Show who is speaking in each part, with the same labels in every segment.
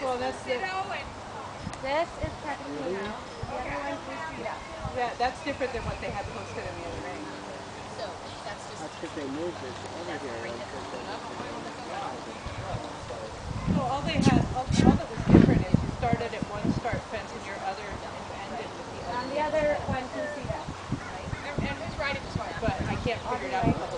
Speaker 1: Well, that's it.
Speaker 2: This is technically now. The other one's three feet up.
Speaker 1: That, that's different than what they had posted in the other range.
Speaker 3: So that's just. That's because they moved it over here.
Speaker 1: So all they had, all, all that was different is you started at one start fence and your other and you ended with the other.
Speaker 2: On the other one, two see that.
Speaker 4: And who's riding this one?
Speaker 1: But I can't figure it out.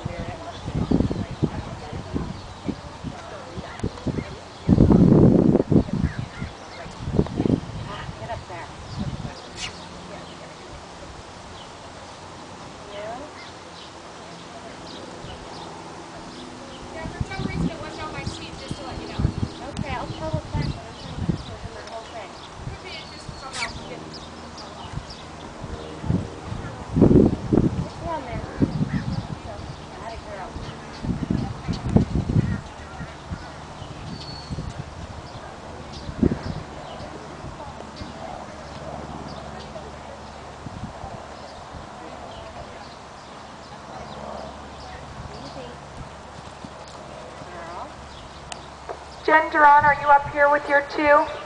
Speaker 5: Jen Duran, are you up here with your two?